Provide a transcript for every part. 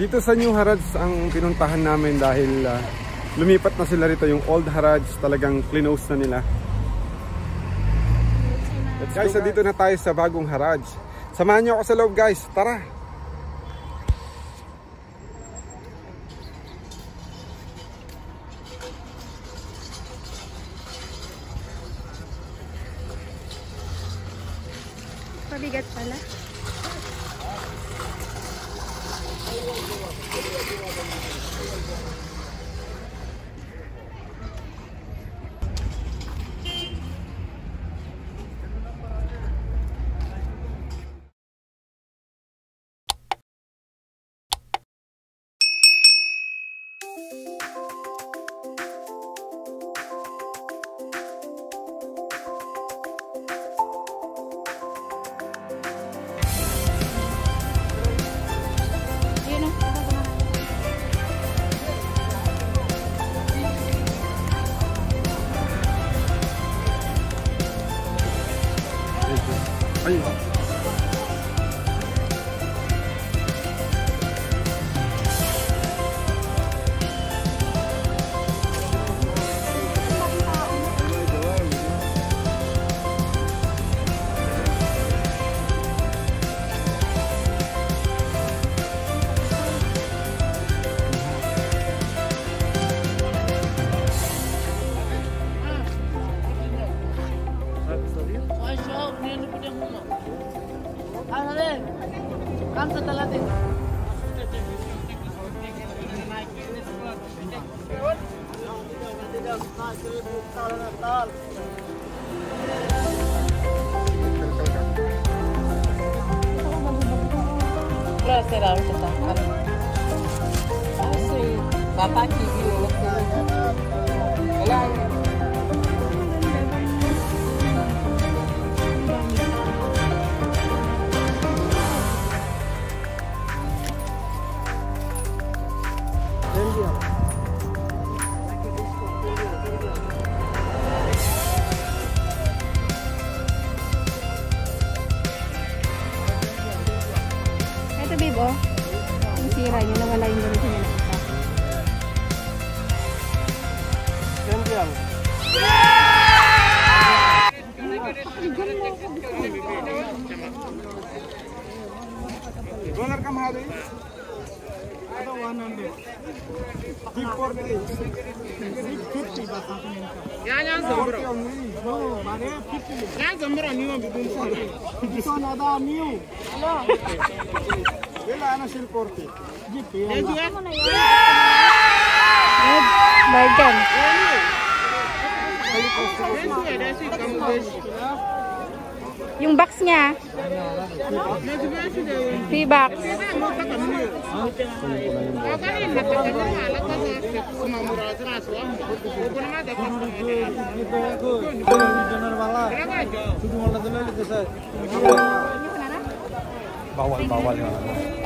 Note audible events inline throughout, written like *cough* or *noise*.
Dito sa New Harads ang pinuntahan namin dahil uh, lumipat na sila rito yung old Harads talagang clinose na nila. Let's guys, so dito na tayo sa bagong Harads. Samahan niyo ako sa loob guys, tara! Pabigat pala. Thank you. Pra ser a outra tá? Ah, sim. Papai que viu. Olha aí. muito bonito, tá? Grande ano. Dollar कम हारे one hundred Yung box niya. Box. Bawal, bawal. Bawal.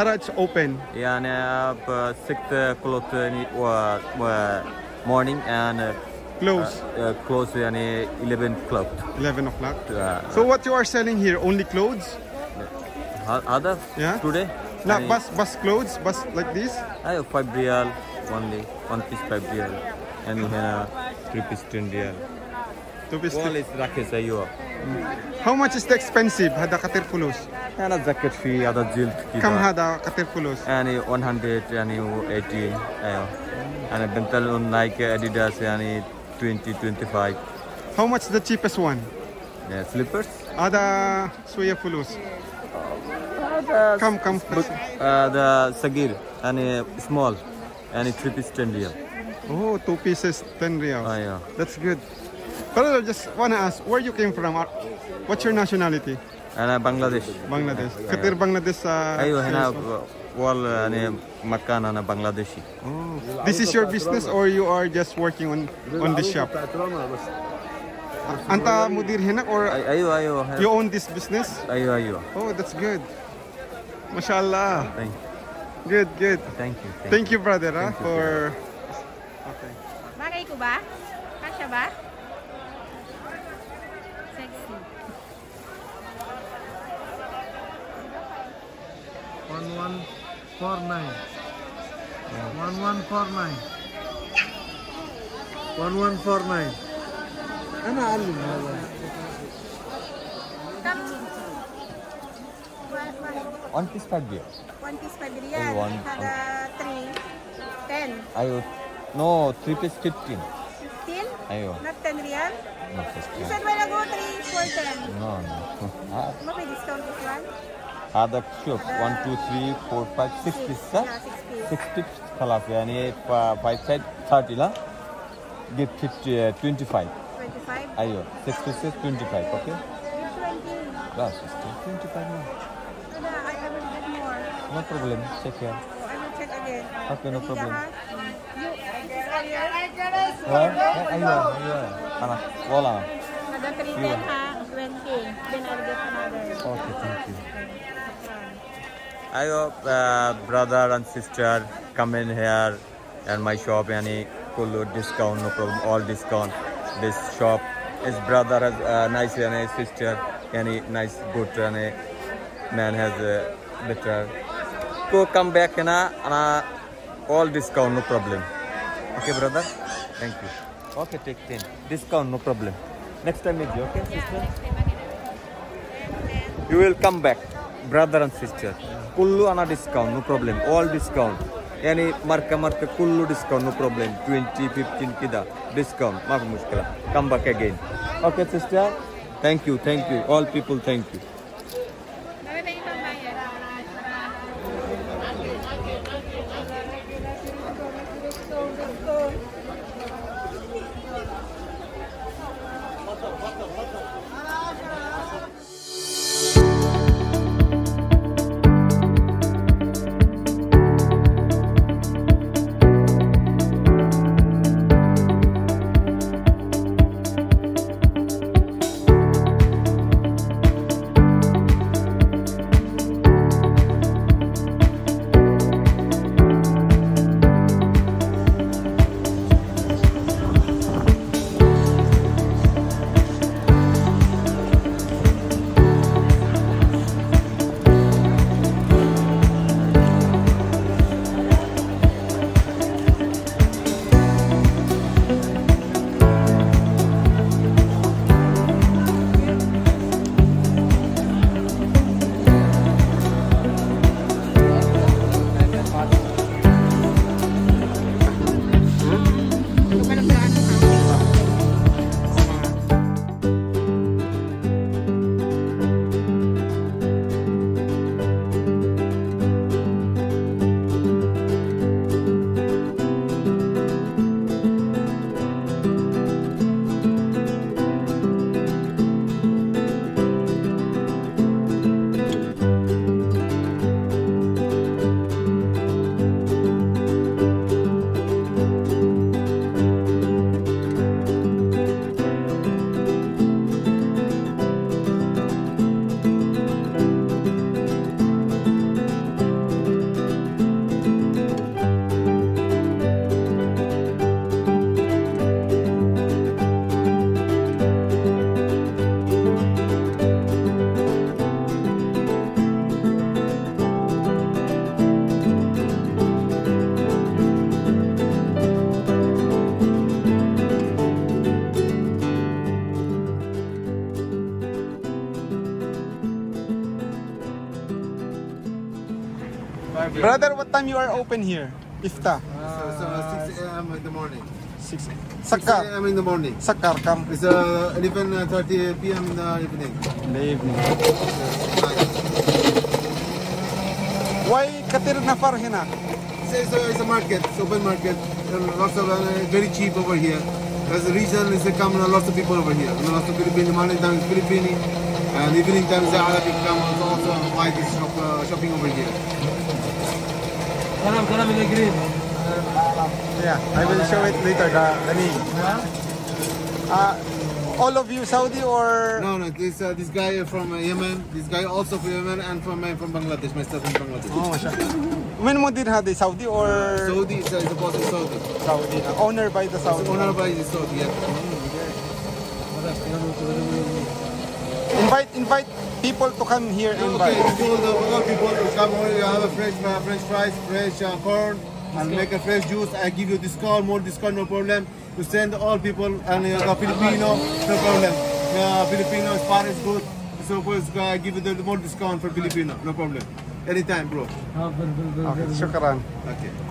yung ano. Haraj open? يعني ب 6 o'clock يعني و و morning and uh, Close uh, close يعني 11 o'clock 11 o'clock. uh, So what you are selling here? Only clothes? ه- هذا Yeah. today No, يعني bus bus clothes, bus like this. ايوه 5 ريال only one piece 5 ريال يعني هنا 3 piece 10 ريال To be والله رخيص ايوه How much is the expensive? هذا كتير فلوس. انا اتذكر في هذا جلد كذا كم هذا كتير فلوس؟ يعني 100 يعني 80 ايوه انا بنطلون لايك اديداس يعني 20 25 How much the cheapest one? سليبرز هذا شوية فلوس. هذا كم كم هذا صغير يعني سمول يعني 3 piece 10 ريال Oh, two pieces, 10 riyals. ايوه That's good. Brother, just wanna ask, where you came from? Are- What's your nationality? انا بنغلاديش Bangladesh. Katir Bangladesh sa... ايوه هنا وال يعني مكان انا بنغلاديشي Oh. This is your business or you are just working on on this shop? Anta mudir هناك or أي- ايوه ايوه you own this business? ايوه ايوه Oh, that's good. Mashallah. Thank, Good, good. thank you thank, Thank you, brother, ah, Thank you, for... Okay. Bagay ko ba? Kasya ba? One one four nine. One one four nine. One one four nine. أنا أعلم هذا. one piece 5 ريال One piece 5 Oh, riyal. one- Kada 3, 10. ايوه no 3 piece 15 15? ايوه Not 10 riyal? no You 15 said while ago 3 for 10. no no *laughs* ها- Ano may discount this one? आदब shop one two three four five six पीसचा six piece खिलाफ फलाफे five five thirty थर्टीला gift fifty twenty five अयो six pieces twenty five okay बस twenty five no problem check यार okay no problem अयो अयो आणा बोला ना okay thank you Ayo, uh, brother and sister, come in here and my shop, any full discount, no problem, all discount. This shop, his brother has uh, nice, yani sister, yani nice, good, yani man has uh, better. Go come back, and ana all discount, no problem. Okay, brother? Thank you. Okay, take 10. Discount, no problem. Next time with you, okay, sister? You will come back, brother and sister. কুল্লু আনা discount no problem all discount यानी मार्का मार्का Kullu discount no problem twenty fifteen किदा discount माफ मुश्किल come back again okay sister thank you thank you all people thank you Brother, what time you are open here? Ifta. So, so 6 a.m. in the morning. 6 6 a.m. in the morning. Sakar kam It's uh, 11.30 p.m. in the evening. in the evening. Why katir nafar hina? It's, it's, a, it's a market, it's open market. Lots of uh, very cheap over here. As a reason is there come uh, lots of people over here. Lots of Filipino, morning time is Filipino. And evening time the Arabic come also, also buy this shop, uh, shopping over here. Yeah, I will show it later, the, the name. Uh, all of you Saudi or... No, no, this uh, this guy from uh, Yemen, this guy also from Yemen and from uh, from Bangladesh, myself from Bangladesh. Oh, masya. When mo din hadi, Saudi or Saudi is uh, is a boss in Saudi. Saudi? Uh, owner by the It's Saudi. owner by the Saudi, yeah. Invite, invite people to come here and buy. Okay, people, the other people who come over, you have a fresh, uh, fresh fries, fresh uh, corn, and make a fresh juice. I give you discount, more discount, no problem. To send all people and uh, the Filipino, no problem. Uh, Filipino as far as good. So please uh, give you the more discount for Filipino, no problem. Anytime, bro. Okay, shukran. Okay.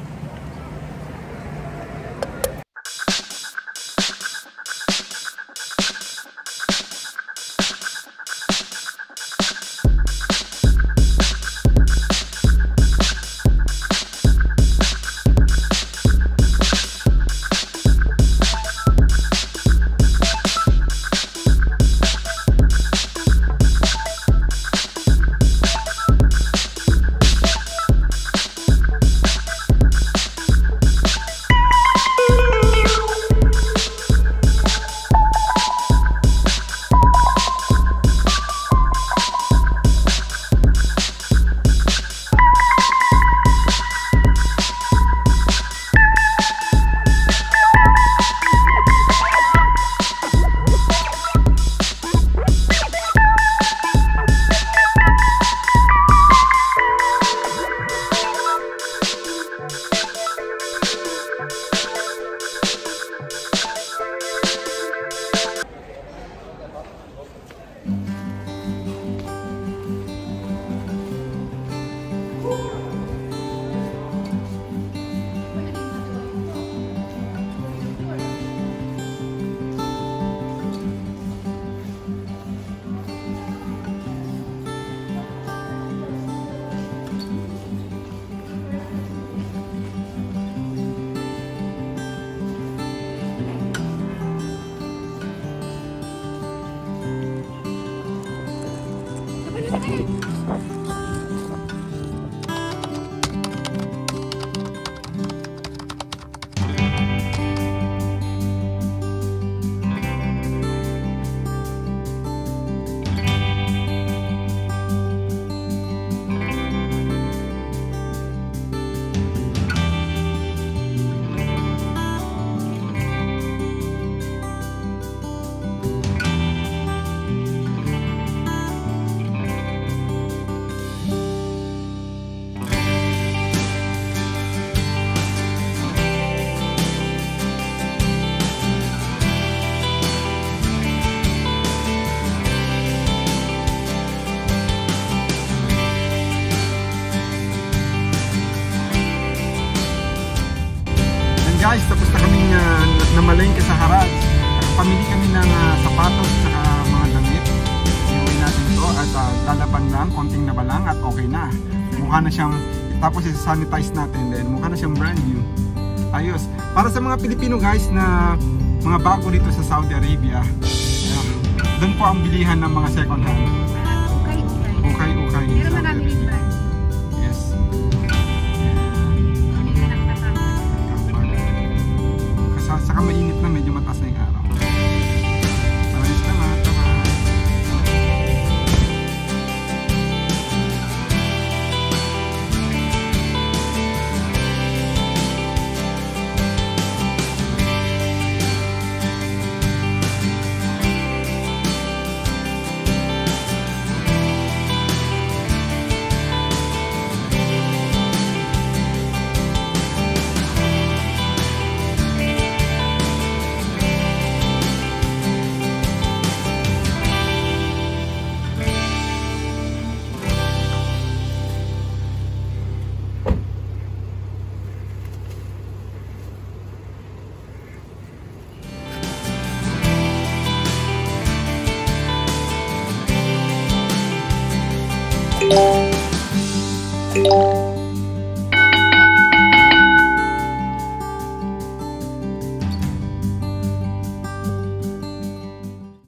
Guys, tapos na kaming uh, namalengke sa Haraj. Pamili kami ng ah, sapatos at mga damit. Iuwi natin ito at uh, lalaban lang, konting na lang at okay na. Mukha na siyang, tapos i-sanitize natin then mukha na siyang brand new. Ayos. Para sa mga Pilipino guys na mga bago dito sa Saudi Arabia, uh, doon po ang bilihan ng mga second hand. Okay, okay. Okay, okay. Meron marami rin brand. pinakamainit na medyo mataas na yung araw.